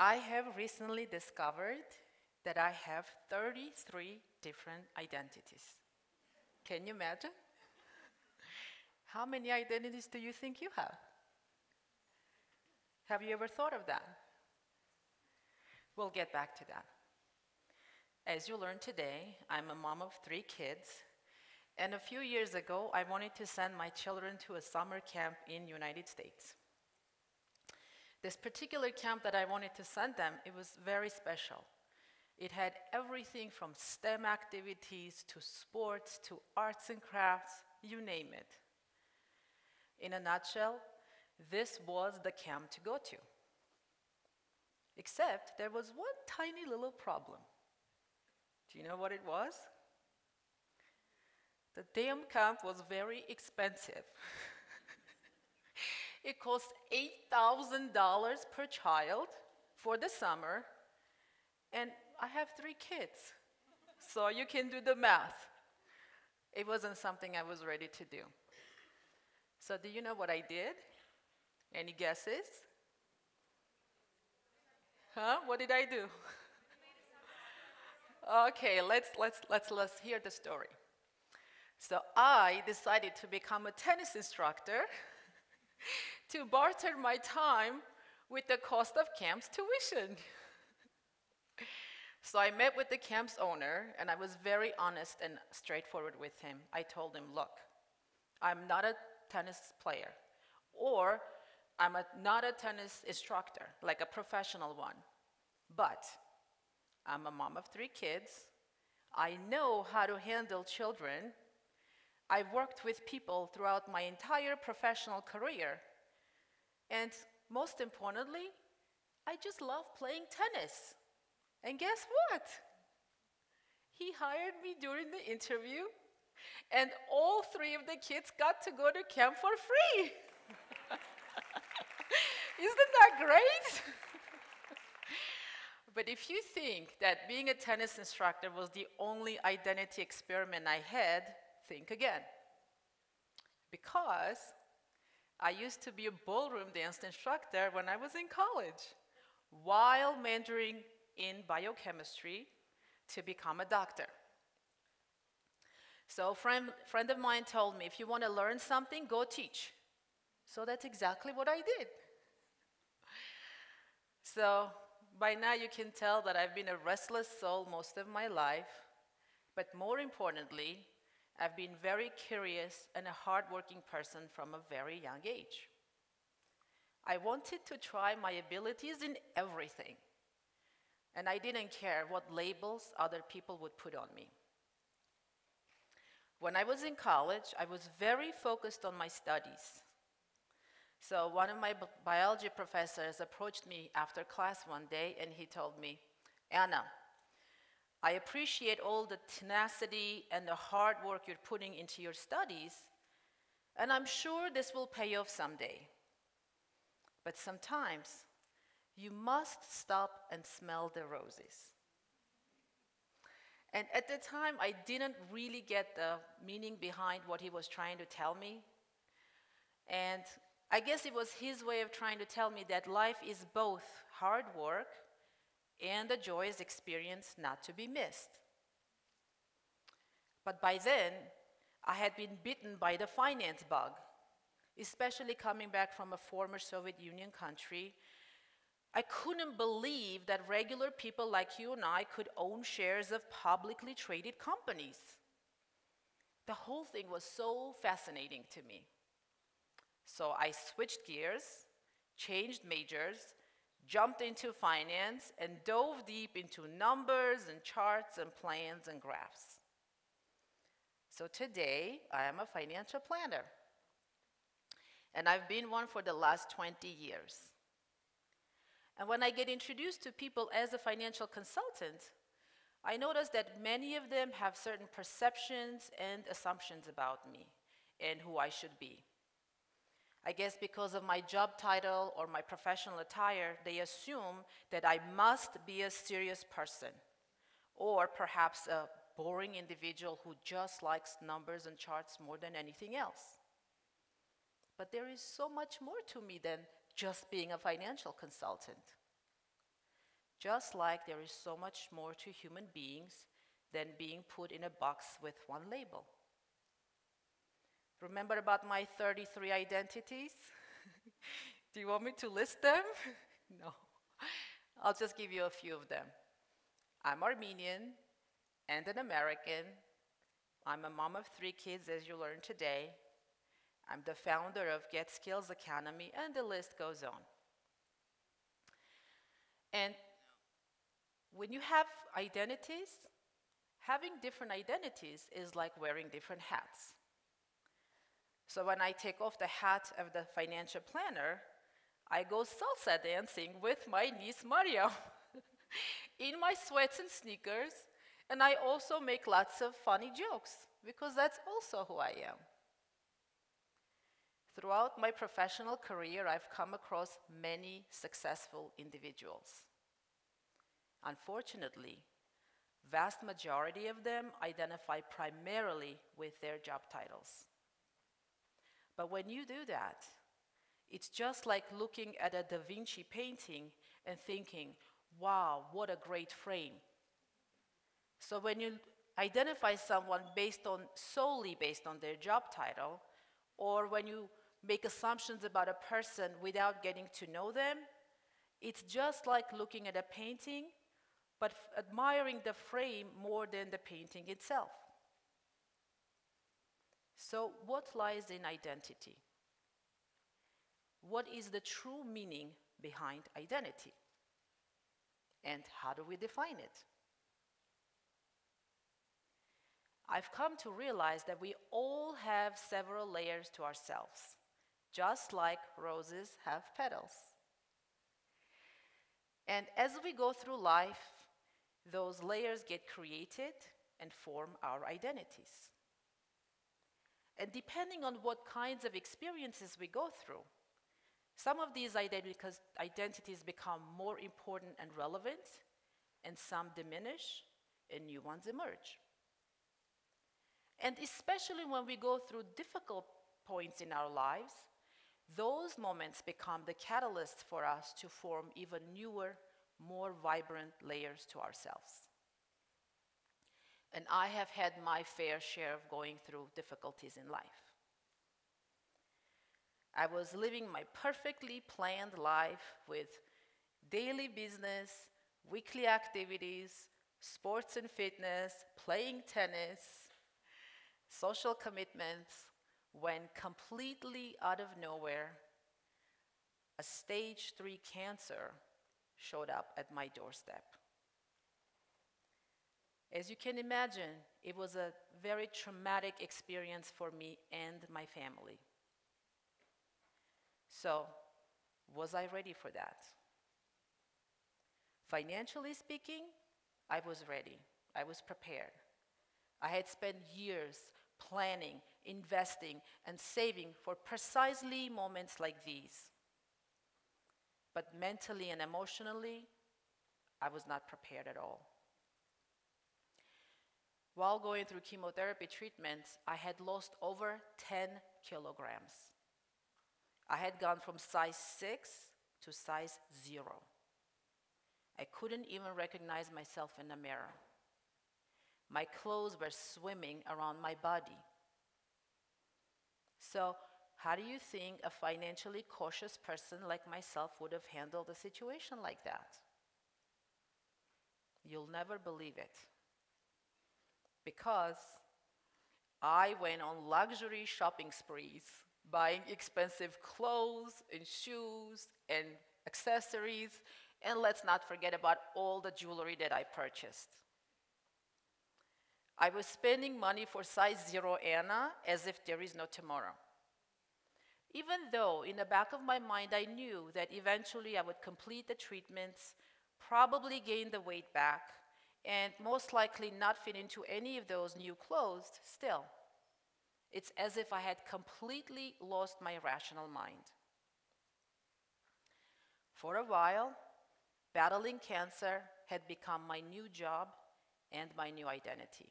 I have recently discovered that I have 33 different identities. Can you imagine? How many identities do you think you have? Have you ever thought of that? We'll get back to that. As you learned today, I'm a mom of three kids, and a few years ago, I wanted to send my children to a summer camp in United States. This particular camp that I wanted to send them, it was very special. It had everything from STEM activities to sports to arts and crafts, you name it. In a nutshell, this was the camp to go to. Except there was one tiny little problem. Do you know what it was? The damn camp was very expensive. it cost $8,000 per child for the summer, and I have three kids. so you can do the math. It wasn't something I was ready to do. So, do you know what I did? Any guesses? Huh? What did I do? okay, let's, let's, let's, let's hear the story. So I decided to become a tennis instructor to barter my time with the cost of camp's tuition. so I met with the camp's owner and I was very honest and straightforward with him. I told him, look, I'm not a tennis player or I'm a, not a tennis instructor, like a professional one, but I'm a mom of three kids. I know how to handle children. I've worked with people throughout my entire professional career. And most importantly, I just love playing tennis. And guess what? He hired me during the interview, and all three of the kids got to go to camp for free. Isn't that great? but if you think that being a tennis instructor was the only identity experiment I had, think again. Because I used to be a ballroom dance instructor when I was in college, while majoring in biochemistry to become a doctor. So a friend, friend of mine told me, if you want to learn something, go teach. So that's exactly what I did. So by now you can tell that I've been a restless soul most of my life, but more importantly, I've been very curious and a hardworking person from a very young age. I wanted to try my abilities in everything, and I didn't care what labels other people would put on me. When I was in college, I was very focused on my studies. So one of my biology professors approached me after class one day and he told me, Anna, I appreciate all the tenacity and the hard work you're putting into your studies, and I'm sure this will pay off someday. But sometimes you must stop and smell the roses. And at the time, I didn't really get the meaning behind what he was trying to tell me. And I guess it was his way of trying to tell me that life is both hard work and a joyous experience not to be missed. But by then, I had been bitten by the finance bug, especially coming back from a former Soviet Union country. I couldn't believe that regular people like you and I could own shares of publicly traded companies. The whole thing was so fascinating to me. So I switched gears, changed majors, jumped into finance, and dove deep into numbers and charts and plans and graphs. So today, I am a financial planner. And I've been one for the last 20 years. And when I get introduced to people as a financial consultant, I notice that many of them have certain perceptions and assumptions about me and who I should be. I guess because of my job title or my professional attire, they assume that I must be a serious person or perhaps a boring individual who just likes numbers and charts more than anything else. But there is so much more to me than just being a financial consultant. Just like there is so much more to human beings than being put in a box with one label. Remember about my 33 identities? Do you want me to list them? no. I'll just give you a few of them. I'm Armenian and an American. I'm a mom of three kids, as you learned today. I'm the founder of Get Skills Academy, and the list goes on. And when you have identities, having different identities is like wearing different hats. So when I take off the hat of the financial planner, I go salsa dancing with my niece Maria in my sweats and sneakers, and I also make lots of funny jokes because that's also who I am. Throughout my professional career, I've come across many successful individuals. Unfortunately, vast majority of them identify primarily with their job titles. But when you do that, it's just like looking at a Da Vinci painting and thinking, wow, what a great frame. So when you identify someone based on solely based on their job title, or when you make assumptions about a person without getting to know them, it's just like looking at a painting, but admiring the frame more than the painting itself. So, what lies in identity? What is the true meaning behind identity? And how do we define it? I've come to realize that we all have several layers to ourselves, just like roses have petals. And as we go through life, those layers get created and form our identities. And depending on what kinds of experiences we go through, some of these identities become more important and relevant, and some diminish, and new ones emerge. And especially when we go through difficult points in our lives, those moments become the catalyst for us to form even newer, more vibrant layers to ourselves. And I have had my fair share of going through difficulties in life. I was living my perfectly planned life with daily business, weekly activities, sports and fitness, playing tennis, social commitments, when completely out of nowhere, a stage three cancer showed up at my doorstep. As you can imagine, it was a very traumatic experience for me and my family. So, was I ready for that? Financially speaking, I was ready. I was prepared. I had spent years planning, investing, and saving for precisely moments like these. But mentally and emotionally, I was not prepared at all. While going through chemotherapy treatments, I had lost over 10 kilograms. I had gone from size 6 to size 0. I couldn't even recognize myself in the mirror. My clothes were swimming around my body. So, how do you think a financially cautious person like myself would have handled a situation like that? You'll never believe it. Because I went on luxury shopping sprees, buying expensive clothes and shoes and accessories, and let's not forget about all the jewelry that I purchased. I was spending money for size zero Anna as if there is no tomorrow. Even though in the back of my mind I knew that eventually I would complete the treatments, probably gain the weight back, and most likely not fit into any of those new clothes, still, it's as if I had completely lost my rational mind. For a while, battling cancer had become my new job and my new identity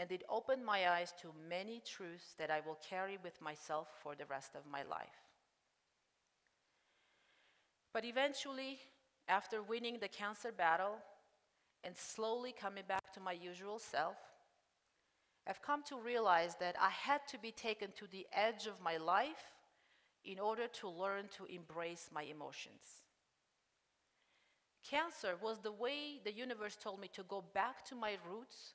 and it opened my eyes to many truths that I will carry with myself for the rest of my life. But eventually, after winning the cancer battle and slowly coming back to my usual self, I've come to realize that I had to be taken to the edge of my life in order to learn to embrace my emotions. Cancer was the way the universe told me to go back to my roots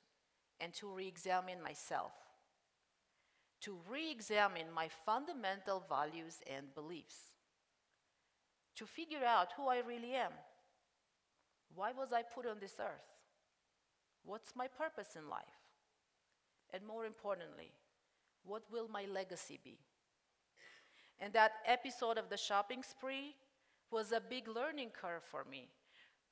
and to re examine myself, to re examine my fundamental values and beliefs, to figure out who I really am. Why was I put on this earth? What's my purpose in life? And more importantly, what will my legacy be? And that episode of the shopping spree was a big learning curve for me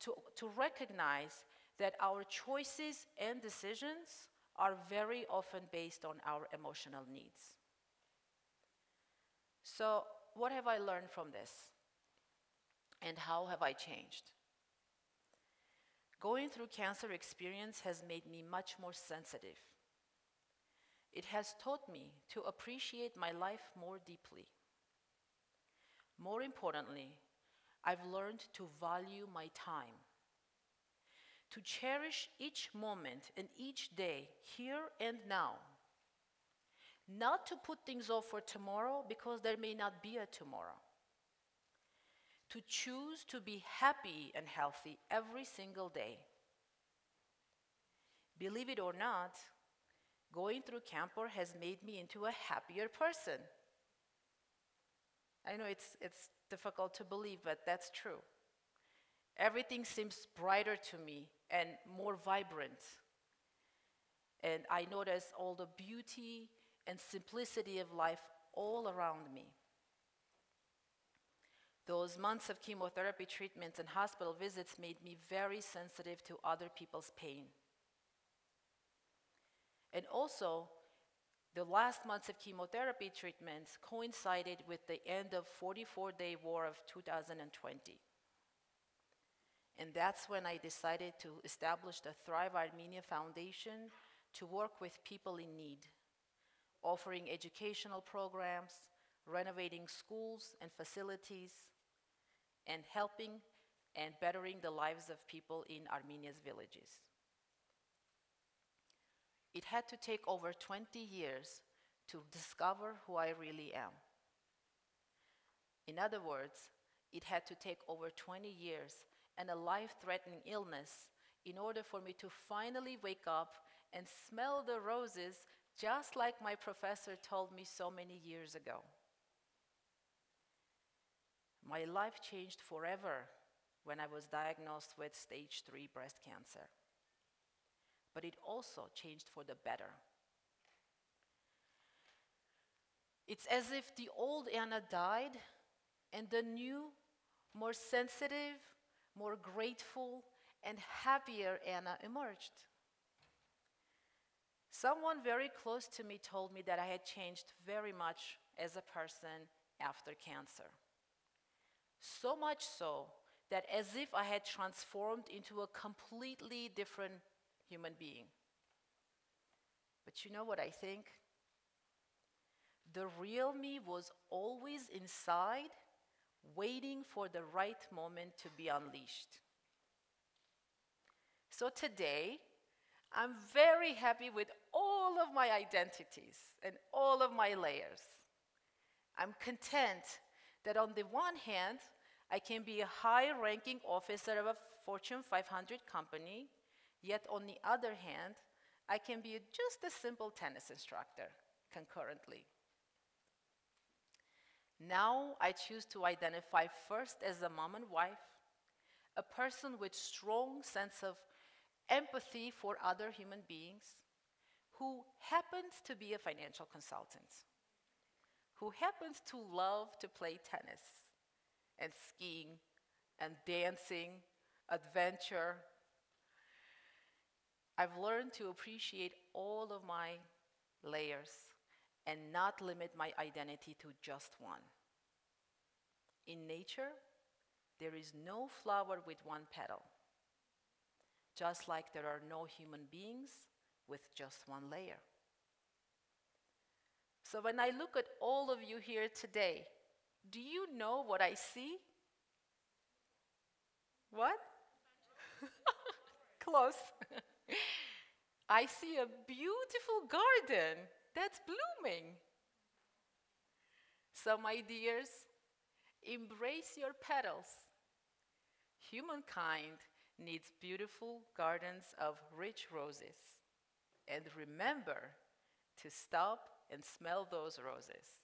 to, to recognize that our choices and decisions are very often based on our emotional needs. So, what have I learned from this? And how have I changed? Going through cancer experience has made me much more sensitive. It has taught me to appreciate my life more deeply. More importantly, I've learned to value my time, to cherish each moment and each day, here and now. Not to put things off for tomorrow because there may not be a tomorrow. To choose to be happy and healthy every single day. Believe it or not, going through Camper has made me into a happier person. I know it's, it's difficult to believe, but that's true. Everything seems brighter to me and more vibrant. And I notice all the beauty and simplicity of life all around me. Those months of chemotherapy treatments and hospital visits made me very sensitive to other people's pain. And also, the last months of chemotherapy treatments coincided with the end of 44-day war of 2020. And that's when I decided to establish the Thrive Armenia Foundation to work with people in need, offering educational programs, renovating schools and facilities, and helping and bettering the lives of people in Armenia's villages. It had to take over 20 years to discover who I really am. In other words, it had to take over 20 years and a life threatening illness in order for me to finally wake up and smell the roses just like my professor told me so many years ago. My life changed forever when I was diagnosed with stage 3 breast cancer but it also changed for the better. It's as if the old Anna died and the new, more sensitive, more grateful, and happier Anna emerged. Someone very close to me told me that I had changed very much as a person after cancer. So much so that as if I had transformed into a completely different human being. But you know what I think? The real me was always inside, waiting for the right moment to be unleashed. So today, I'm very happy with all of my identities and all of my layers. I'm content that on the one hand, I can be a high ranking officer of a Fortune 500 company Yet, on the other hand, I can be just a simple tennis instructor concurrently. Now I choose to identify first as a mom and wife, a person with strong sense of empathy for other human beings, who happens to be a financial consultant, who happens to love to play tennis and skiing and dancing, adventure, I've learned to appreciate all of my layers and not limit my identity to just one. In nature, there is no flower with one petal, just like there are no human beings with just one layer. So when I look at all of you here today, do you know what I see? What? Close. I see a beautiful garden that's blooming. So, my dears, embrace your petals. Humankind needs beautiful gardens of rich roses. And remember to stop and smell those roses.